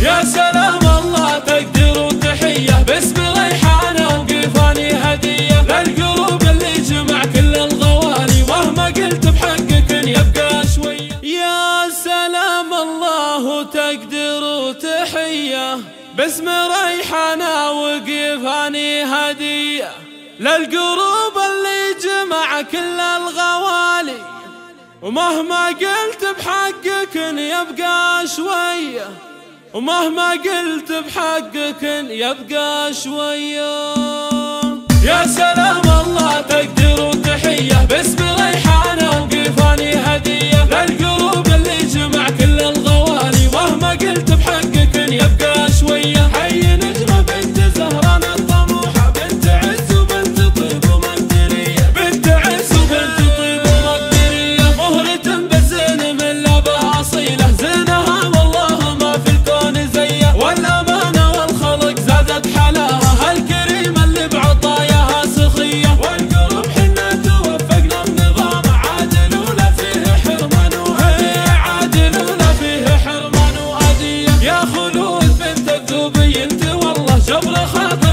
يا سلام الله تقدير وتحية. باسم ريحانة وقفاني هدية. للقلوب اللي جمع كل الغوالي. مهما قلت بحقك يبقى شوية. يا سلام الله وتحية. باسم ريحانة هدية. للقلوب اللي جمع كل الغوالي. ومهما قلت بحقك يبقى شوية. ومهما قلت بحقك يبقى شوية. يا سلام الله تقدير وتحية. باسم 喝醉。